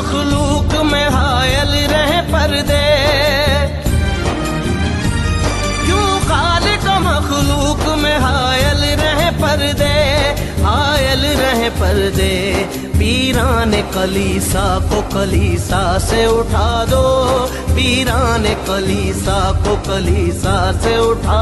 मखलूक में हायल रहे पर्दे। क्यों खालिक मखलूक में हायल रहे पर्दे? हायल रहे पर्दे, पीरान कलीसा को कलीसा से उठा दो। पीरान कलीसा को कलीसा से उठा